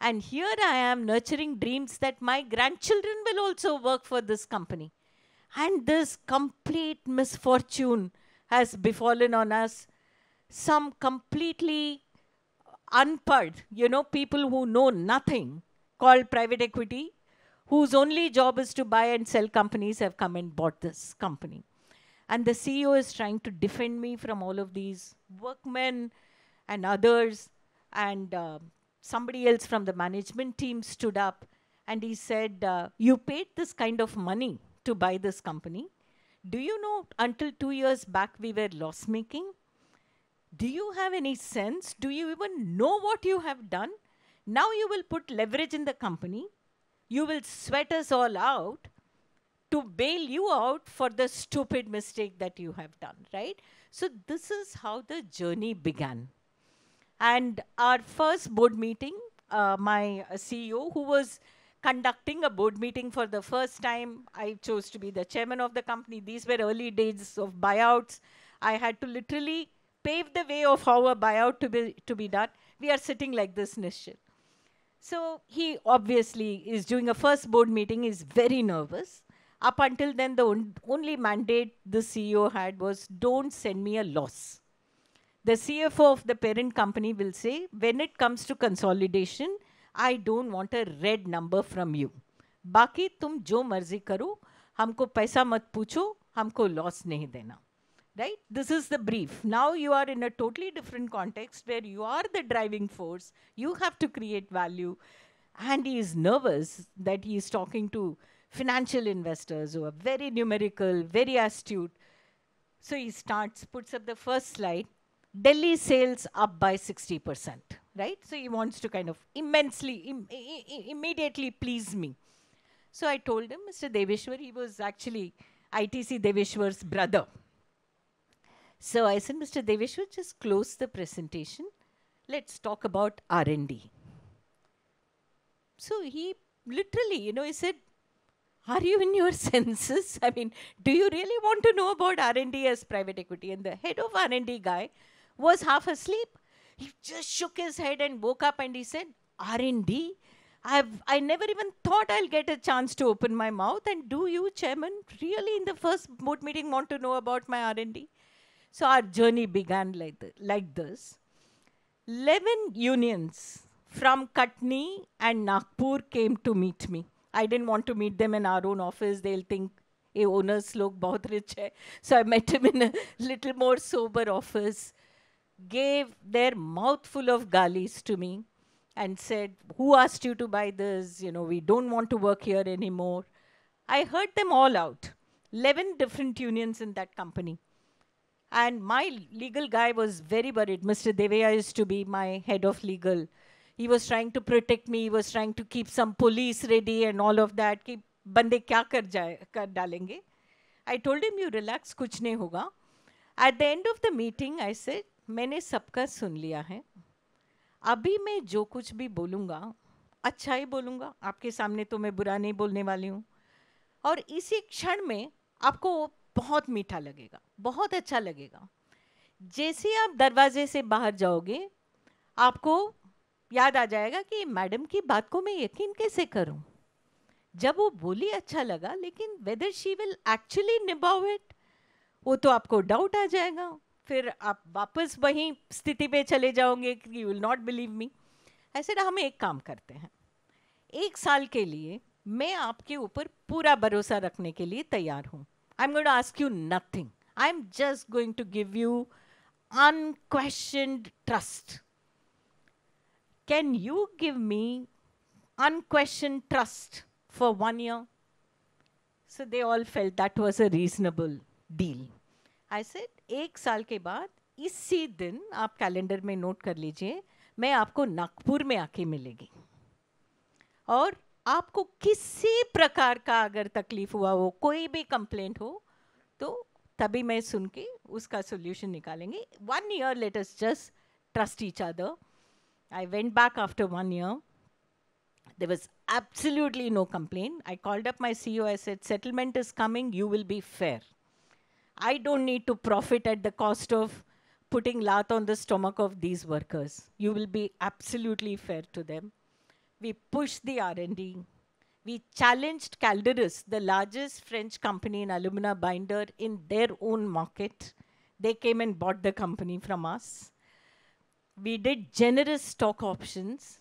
And here I am nurturing dreams that my grandchildren will also work for this company. And this complete misfortune has befallen on us. Some completely unpud, you know, people who know nothing, called private equity, whose only job is to buy and sell companies, have come and bought this company. And the CEO is trying to defend me from all of these workmen and others. And uh, somebody else from the management team stood up and he said, uh, You paid this kind of money to buy this company. Do you know until two years back we were loss making? Do you have any sense? Do you even know what you have done? Now you will put leverage in the company. You will sweat us all out to bail you out for the stupid mistake that you have done, right? So, this is how the journey began. And our first board meeting, uh, my uh, CEO, who was conducting a board meeting for the first time, I chose to be the chairman of the company. These were early days of buyouts. I had to literally pave the way of how a buyout to be, to be done. We are sitting like this, Nishith. So he obviously is doing a first board meeting, is very nervous. Up until then, the on only mandate the CEO had was don't send me a loss The CFO of the parent company will say, when it comes to consolidation, I don't want a red number from you. बाकी तुम जो मर्जी करो हमको पैसा मत पूछो हमको लॉस नहीं देना right this is the brief now you are in a totally different context where you are the driving force you have to create value and he is nervous that he is talking to financial investors who are very numerical, very astute. So he starts, puts up the first slide. Delhi sales up by 60%, right? So he wants to kind of immensely, Im immediately please me. So I told him, Mr. Deveshwar, he was actually ITC Deveshwar's brother. So I said, Mr. Deveshwar, just close the presentation. Let's talk about R&D. So he literally, you know, he said, are you in your senses? I mean, do you really want to know about R&D as private equity? And the head of R&D guy was half asleep. He just shook his head and woke up and he said, R&D? I've, I never even thought I'll get a chance to open my mouth. And do you, Chairman, really in the first board meeting want to know about my R&D? So our journey began like, like this. 11 unions from Katni and Nagpur came to meet me. I didn't want to meet them in our own office. They'll think a owners log bahut rich hai. So I met him in a little more sober office, gave their mouthful of gullies to me and said, Who asked you to buy this? You know, we don't want to work here anymore. I heard them all out 11 different unions in that company. And my legal guy was very worried. Mr. Deveya used to be my head of legal. He was trying to protect me. He was trying to keep some police ready and all of that. Ki bande kya kar, jaye, kar? I told him, you relax, kuch nahi hoga. At the end of the meeting, I said, मैंने सबका सुन लिया है. अभी मैं जो कुछ भी बोलूँगा अच्छा ही बोलूँगा। आपके सामने तो मैं बुरा नहीं बोलने वाली हूँ। और इसी क्षण में आपको बहुत मीठा लगेगा, बहुत अच्छा लगेगा। जैसे आप दरवाजे से बाहर जाओगे, आपको याद आ जाएगा कि मैडम की बात को मैं यकीन कैसे करूँ? जब वो बोली अच्छा लगा, लेकिन वेदर शी विल एक्चुअली निभाव इट वो तो आपको डाउट आ जाएगा। फिर आप वापस वही स्थिति पे चले जाओगे you will not believe me ऐसे हम एक काम करते हैं। एक साल के लिए मैं आपके ऊपर पूरा भरोसा रखने के लिए तैयार हूँ। I am going to ask you nothing I am just going to give you unquestioned trust Can you give me unquestioned trust for one year? So they all felt that was a reasonable deal. I said, एक साल के बाद इसी दिन आप calendar में note कर लीजिए मैं आपको नागपुर में आके मिलेगी और आपको किसी प्रकार का अगर तकलीफ़ हुआ हो कोई भी कंप्लेंट हो तो तभी मैं सुन के उसका सोल्यूशन निकालेंगे one year let us just trust each other I went back after one year. There was absolutely no complaint. I called up my CEO. I said, settlement is coming. You will be fair. I don't need to profit at the cost of putting lat on the stomach of these workers. You will be absolutely fair to them. We pushed the R&D. We challenged Calderys, the largest French company in alumina binder, in their own market. They came and bought the company from us. We did generous stock options